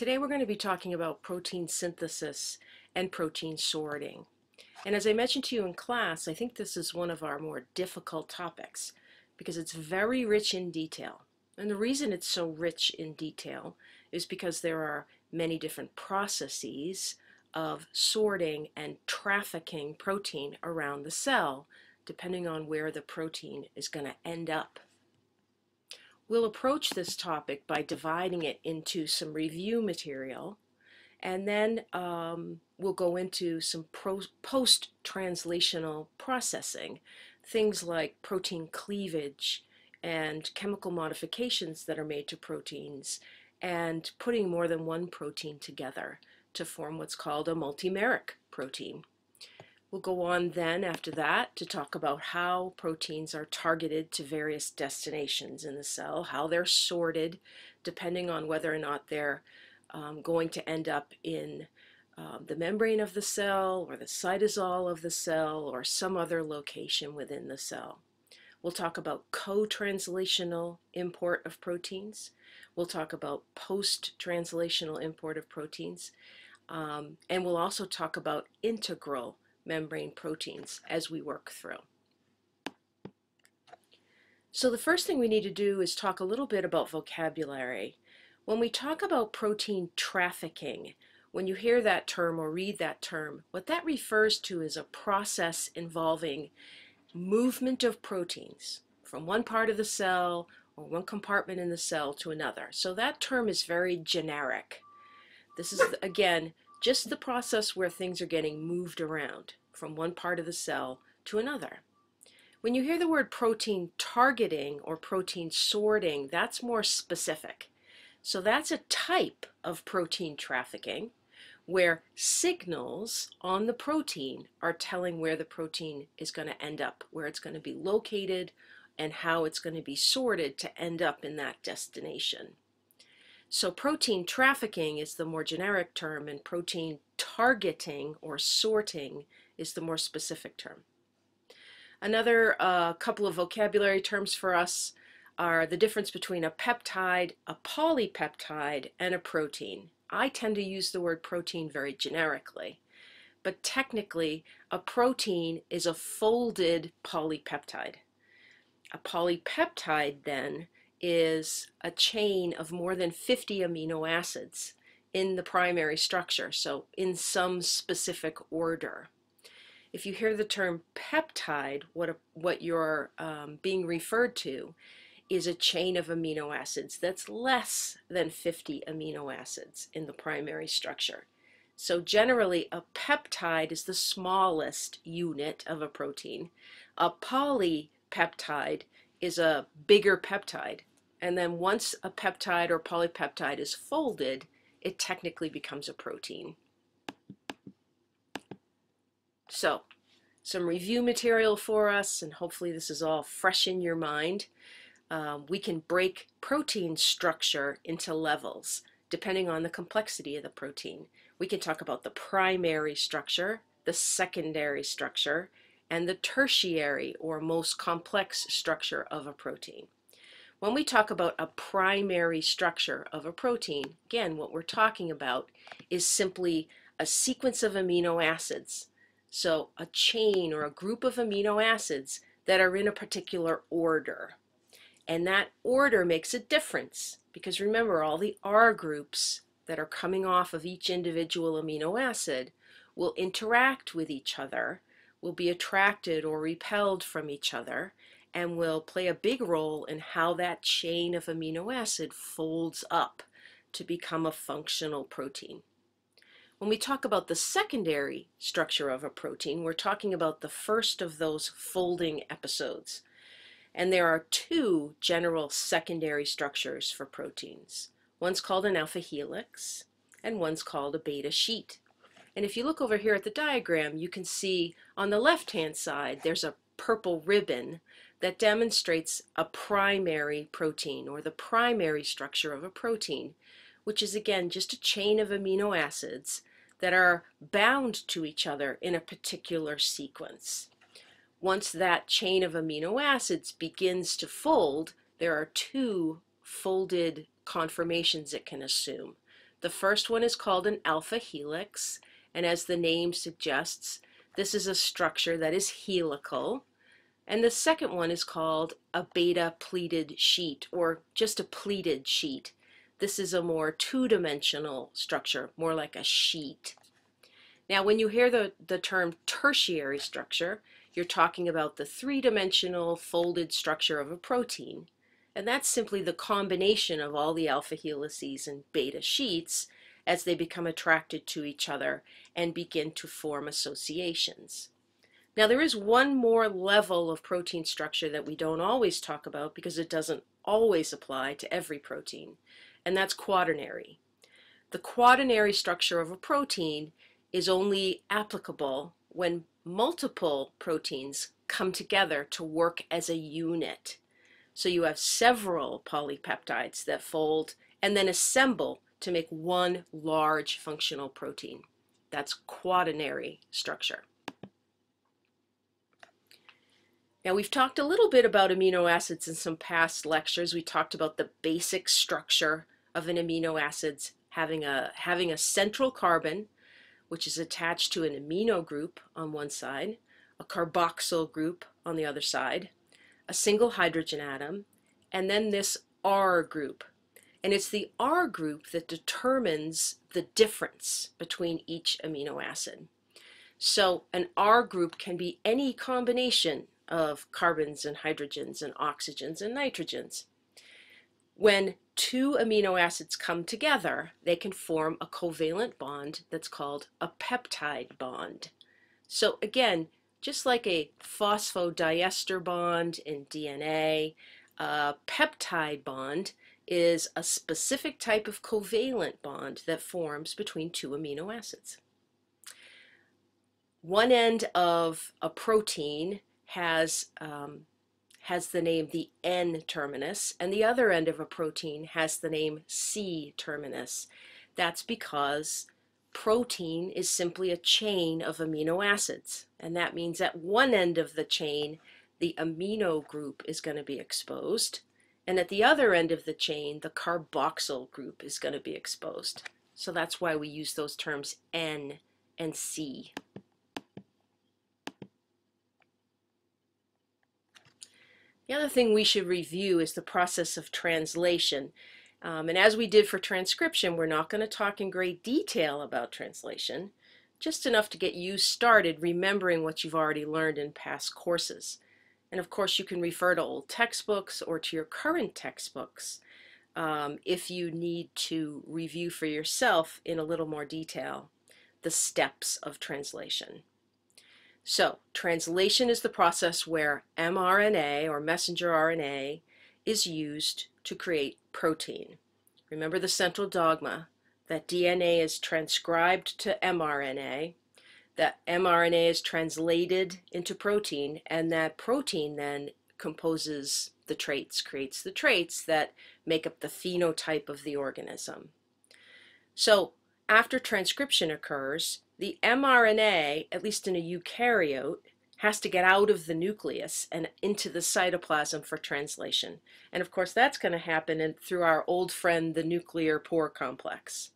Today we're going to be talking about protein synthesis and protein sorting. And as I mentioned to you in class, I think this is one of our more difficult topics because it's very rich in detail. And the reason it's so rich in detail is because there are many different processes of sorting and trafficking protein around the cell, depending on where the protein is going to end up. We'll approach this topic by dividing it into some review material, and then um, we'll go into some post-translational processing, things like protein cleavage and chemical modifications that are made to proteins, and putting more than one protein together to form what's called a multimeric protein. We'll go on then after that to talk about how proteins are targeted to various destinations in the cell, how they're sorted depending on whether or not they're um, going to end up in um, the membrane of the cell or the cytosol of the cell or some other location within the cell. We'll talk about co-translational import of proteins. We'll talk about post-translational import of proteins. Um, and we'll also talk about integral membrane proteins as we work through. So the first thing we need to do is talk a little bit about vocabulary. When we talk about protein trafficking, when you hear that term or read that term, what that refers to is a process involving movement of proteins from one part of the cell or one compartment in the cell to another. So that term is very generic. This is, again, just the process where things are getting moved around from one part of the cell to another. When you hear the word protein targeting or protein sorting, that's more specific. So that's a type of protein trafficking where signals on the protein are telling where the protein is going to end up, where it's going to be located, and how it's going to be sorted to end up in that destination. So protein trafficking is the more generic term and protein targeting or sorting is the more specific term. Another uh, couple of vocabulary terms for us are the difference between a peptide, a polypeptide, and a protein. I tend to use the word protein very generically, but technically a protein is a folded polypeptide. A polypeptide then is a chain of more than 50 amino acids in the primary structure, so in some specific order. If you hear the term peptide, what, a, what you're um, being referred to is a chain of amino acids that's less than 50 amino acids in the primary structure. So generally, a peptide is the smallest unit of a protein. A polypeptide is a bigger peptide. And then once a peptide or polypeptide is folded, it technically becomes a protein. So, some review material for us, and hopefully this is all fresh in your mind. Um, we can break protein structure into levels depending on the complexity of the protein. We can talk about the primary structure, the secondary structure, and the tertiary or most complex structure of a protein. When we talk about a primary structure of a protein, again, what we're talking about is simply a sequence of amino acids. So a chain or a group of amino acids that are in a particular order. And that order makes a difference because remember all the R groups that are coming off of each individual amino acid will interact with each other, will be attracted or repelled from each other, and will play a big role in how that chain of amino acid folds up to become a functional protein. When we talk about the secondary structure of a protein, we're talking about the first of those folding episodes. And there are two general secondary structures for proteins. One's called an alpha helix, and one's called a beta sheet. And if you look over here at the diagram, you can see on the left-hand side, there's a purple ribbon that demonstrates a primary protein or the primary structure of a protein, which is again just a chain of amino acids that are bound to each other in a particular sequence. Once that chain of amino acids begins to fold, there are two folded conformations it can assume. The first one is called an alpha helix, and as the name suggests, this is a structure that is helical. And the second one is called a beta pleated sheet, or just a pleated sheet. This is a more two-dimensional structure, more like a sheet. Now, when you hear the, the term tertiary structure, you're talking about the three-dimensional folded structure of a protein. And that's simply the combination of all the alpha helices and beta sheets as they become attracted to each other and begin to form associations. Now there is one more level of protein structure that we don't always talk about because it doesn't always apply to every protein, and that's quaternary. The quaternary structure of a protein is only applicable when multiple proteins come together to work as a unit. So you have several polypeptides that fold and then assemble to make one large functional protein. That's quaternary structure. Now we've talked a little bit about amino acids in some past lectures. We talked about the basic structure of an amino acids having a, having a central carbon, which is attached to an amino group on one side, a carboxyl group on the other side, a single hydrogen atom, and then this R group. And it's the R group that determines the difference between each amino acid. So an R group can be any combination of carbons and hydrogens and oxygens and nitrogens. When two amino acids come together, they can form a covalent bond that's called a peptide bond. So again, just like a phosphodiester bond in DNA, a peptide bond is a specific type of covalent bond that forms between two amino acids. One end of a protein has um, has the name the N terminus, and the other end of a protein has the name C terminus. That's because protein is simply a chain of amino acids, and that means at one end of the chain, the amino group is going to be exposed, and at the other end of the chain, the carboxyl group is going to be exposed. So that's why we use those terms N and C. The other thing we should review is the process of translation. Um, and as we did for transcription, we're not going to talk in great detail about translation, just enough to get you started remembering what you've already learned in past courses. And of course, you can refer to old textbooks or to your current textbooks um, if you need to review for yourself in a little more detail the steps of translation. So translation is the process where mRNA or messenger RNA is used to create protein. Remember the central dogma that DNA is transcribed to mRNA, that mRNA is translated into protein, and that protein then composes the traits, creates the traits that make up the phenotype of the organism. So after transcription occurs, the mRNA, at least in a eukaryote, has to get out of the nucleus and into the cytoplasm for translation. And of course, that's going to happen in, through our old friend, the nuclear pore complex.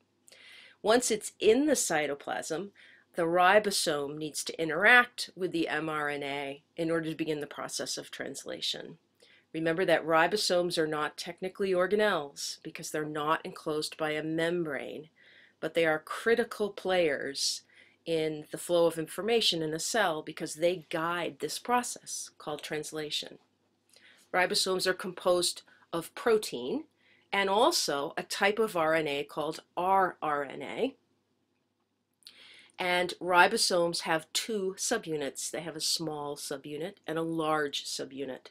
Once it's in the cytoplasm, the ribosome needs to interact with the mRNA in order to begin the process of translation. Remember that ribosomes are not technically organelles because they're not enclosed by a membrane, but they are critical players in the flow of information in a cell because they guide this process called translation. Ribosomes are composed of protein and also a type of RNA called rRNA. And ribosomes have two subunits. They have a small subunit and a large subunit.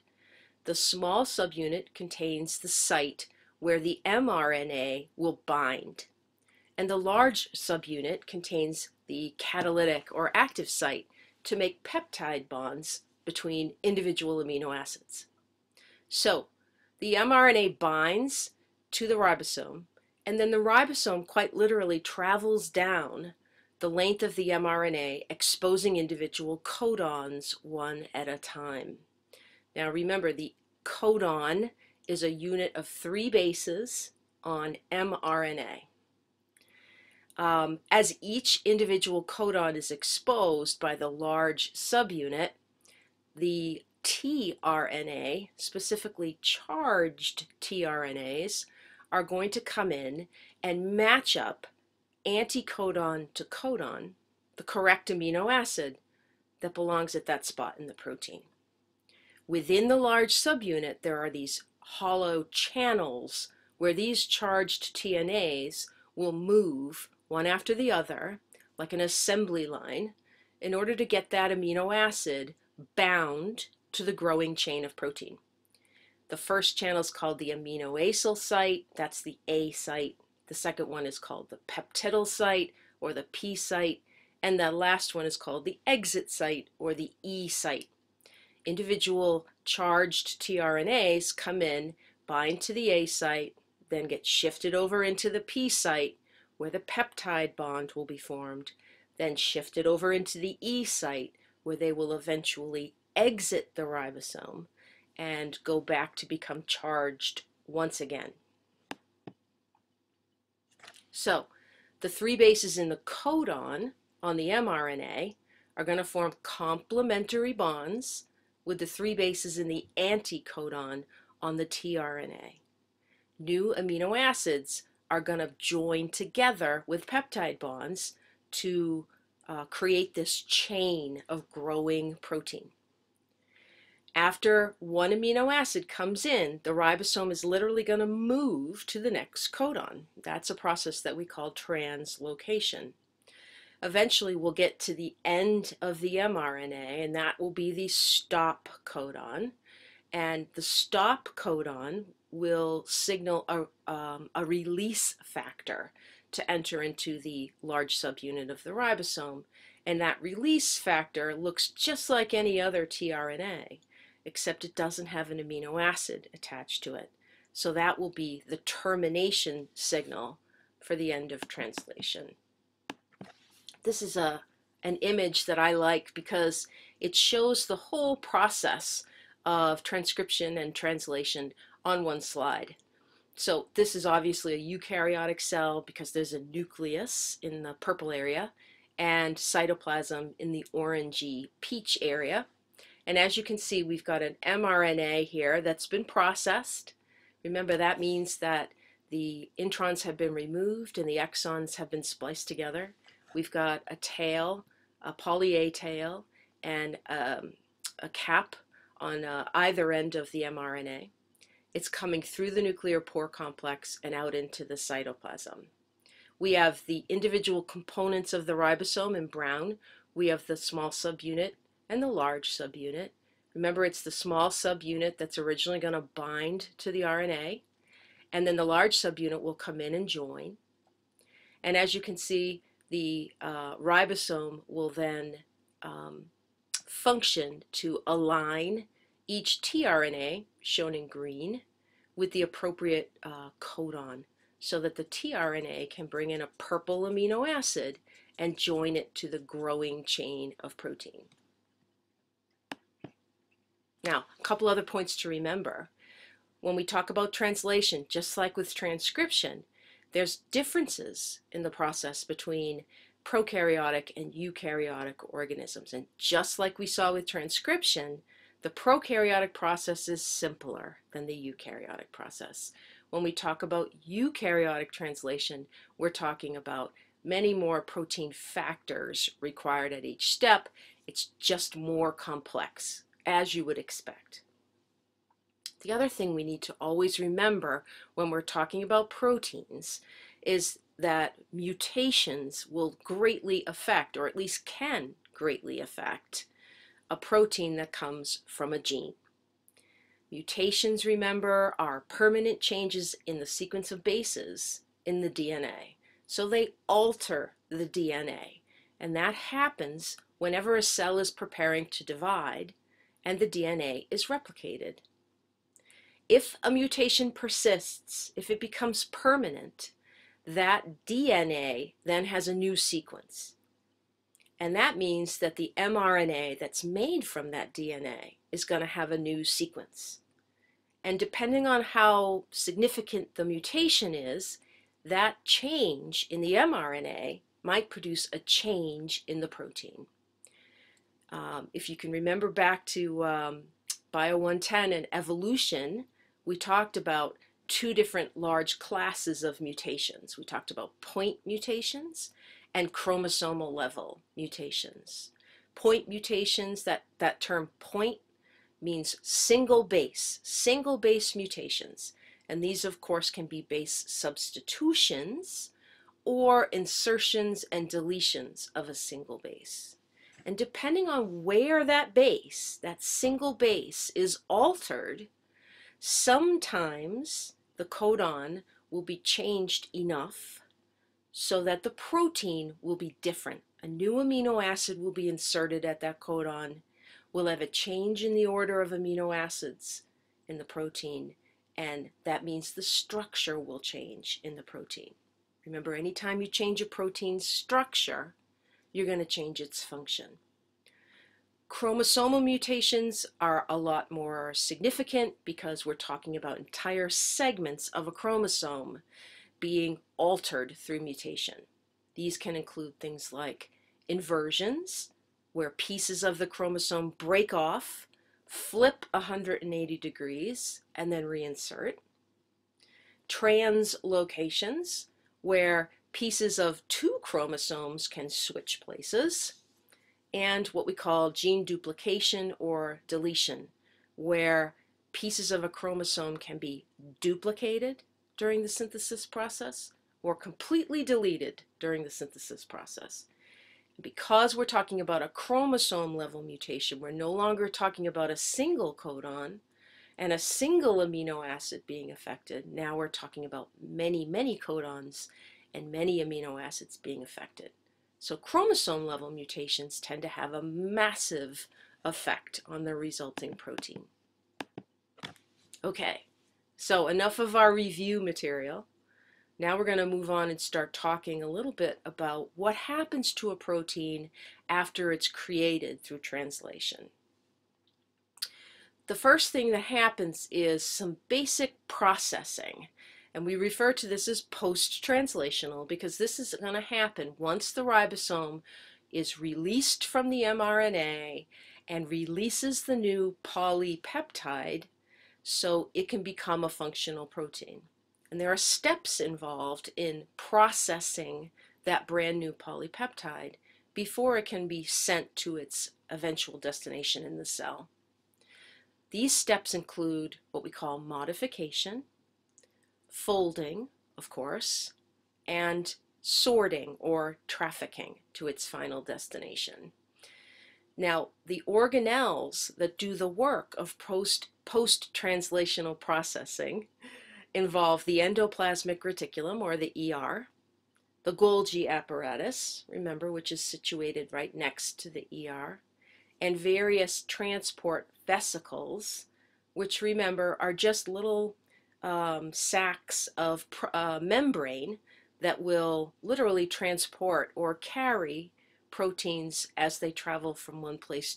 The small subunit contains the site where the mRNA will bind. And the large subunit contains the catalytic or active site to make peptide bonds between individual amino acids. So the mRNA binds to the ribosome, and then the ribosome quite literally travels down the length of the mRNA, exposing individual codons one at a time. Now remember, the codon is a unit of three bases on mRNA. Um, as each individual codon is exposed by the large subunit, the tRNA, specifically charged tRNAs, are going to come in and match up anticodon to codon, the correct amino acid that belongs at that spot in the protein. Within the large subunit, there are these hollow channels where these charged tRNAs will move one after the other, like an assembly line, in order to get that amino acid bound to the growing chain of protein. The first channel is called the aminoacyl site, that's the A site. The second one is called the peptidyl site, or the P site, and the last one is called the exit site, or the E site. Individual charged tRNAs come in, bind to the A site, then get shifted over into the P site, where the peptide bond will be formed, then shifted over into the E site, where they will eventually exit the ribosome and go back to become charged once again. So the three bases in the codon on the mRNA are going to form complementary bonds with the three bases in the anticodon on the tRNA. New amino acids are going to join together with peptide bonds to uh, create this chain of growing protein. After one amino acid comes in, the ribosome is literally going to move to the next codon. That's a process that we call translocation. Eventually, we'll get to the end of the mRNA, and that will be the stop codon. And the stop codon will signal a, um, a release factor to enter into the large subunit of the ribosome. And that release factor looks just like any other tRNA except it doesn't have an amino acid attached to it. So that will be the termination signal for the end of translation. This is a an image that I like because it shows the whole process of transcription and translation on one slide. So this is obviously a eukaryotic cell because there's a nucleus in the purple area and cytoplasm in the orangey peach area. And as you can see, we've got an mRNA here that's been processed. Remember, that means that the introns have been removed and the exons have been spliced together. We've got a tail, a poly A tail, and um, a cap on uh, either end of the mRNA. It's coming through the nuclear pore complex and out into the cytoplasm. We have the individual components of the ribosome in brown. We have the small subunit and the large subunit. Remember, it's the small subunit that's originally going to bind to the RNA, and then the large subunit will come in and join. And as you can see, the uh, ribosome will then um, function to align each tRNA, shown in green, with the appropriate uh, codon so that the tRNA can bring in a purple amino acid and join it to the growing chain of protein. Now, a couple other points to remember. When we talk about translation, just like with transcription, there's differences in the process between prokaryotic and eukaryotic organisms. And just like we saw with transcription, the prokaryotic process is simpler than the eukaryotic process. When we talk about eukaryotic translation, we're talking about many more protein factors required at each step. It's just more complex as you would expect. The other thing we need to always remember when we're talking about proteins is that mutations will greatly affect, or at least can greatly affect, a protein that comes from a gene. Mutations, remember, are permanent changes in the sequence of bases in the DNA. So they alter the DNA. And that happens whenever a cell is preparing to divide and the DNA is replicated. If a mutation persists, if it becomes permanent, that DNA then has a new sequence. And that means that the mRNA that's made from that DNA is going to have a new sequence. And depending on how significant the mutation is, that change in the mRNA might produce a change in the protein. Um, if you can remember back to um, Bio 110 and evolution, we talked about two different large classes of mutations. We talked about point mutations and chromosomal level mutations. Point mutations, that, that term point means single base, single base mutations. And these, of course, can be base substitutions or insertions and deletions of a single base. And depending on where that base, that single base, is altered, sometimes the codon will be changed enough so that the protein will be different. A new amino acid will be inserted at that codon. We'll have a change in the order of amino acids in the protein, and that means the structure will change in the protein. Remember, anytime you change a protein structure, you're going to change its function. Chromosomal mutations are a lot more significant because we're talking about entire segments of a chromosome being altered through mutation. These can include things like inversions, where pieces of the chromosome break off, flip 180 degrees, and then reinsert. Translocations, where pieces of two chromosomes can switch places, and what we call gene duplication or deletion, where pieces of a chromosome can be duplicated during the synthesis process or completely deleted during the synthesis process. Because we're talking about a chromosome level mutation, we're no longer talking about a single codon and a single amino acid being affected. Now we're talking about many, many codons and many amino acids being affected. So chromosome level mutations tend to have a massive effect on the resulting protein. Okay, so enough of our review material. Now we're going to move on and start talking a little bit about what happens to a protein after it's created through translation. The first thing that happens is some basic processing. And we refer to this as post-translational because this is going to happen once the ribosome is released from the mRNA and releases the new polypeptide so it can become a functional protein. And there are steps involved in processing that brand new polypeptide before it can be sent to its eventual destination in the cell. These steps include what we call modification, folding, of course, and sorting or trafficking to its final destination. Now, the organelles that do the work of post, post-translational processing involve the endoplasmic reticulum, or the ER, the Golgi apparatus, remember, which is situated right next to the ER, and various transport vesicles, which remember are just little um, sacs of uh, membrane that will literally transport or carry proteins as they travel from one place